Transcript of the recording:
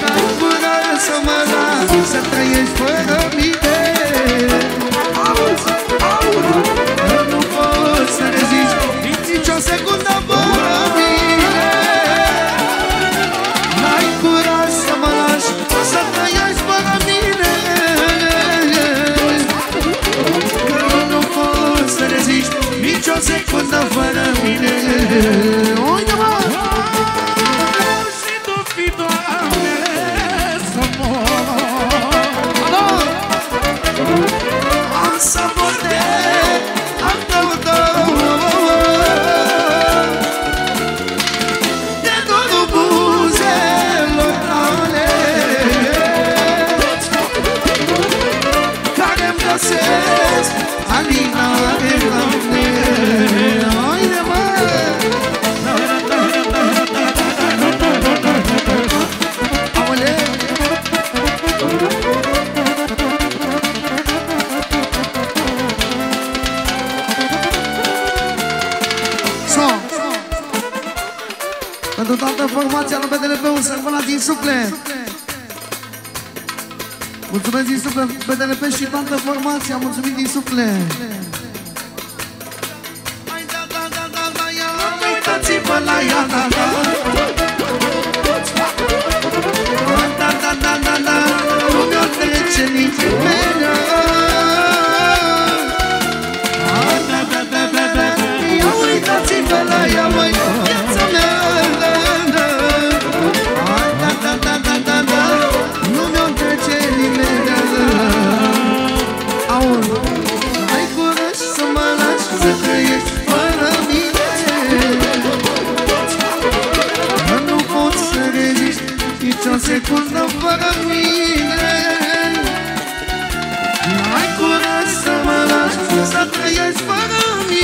N-ai până să mă las Să trăiești fără mine Că nu pot să rezici Nici o secundă fazer quando a vara me Onde eu mais Se duvidar merece amor A sabor de a todo De todo Cadê Carem da Ali Alina Elam Pentru toată formația lui BDLP-ul sărbăna din suflet. Mulțumesc din suflet BDLP și toată formația, mulțumim din suflet. Hai da da da da da ia, uitați-vă la ea nici o secundă fără mine. N-ai curaj să mă lași Să trăiești fără mine.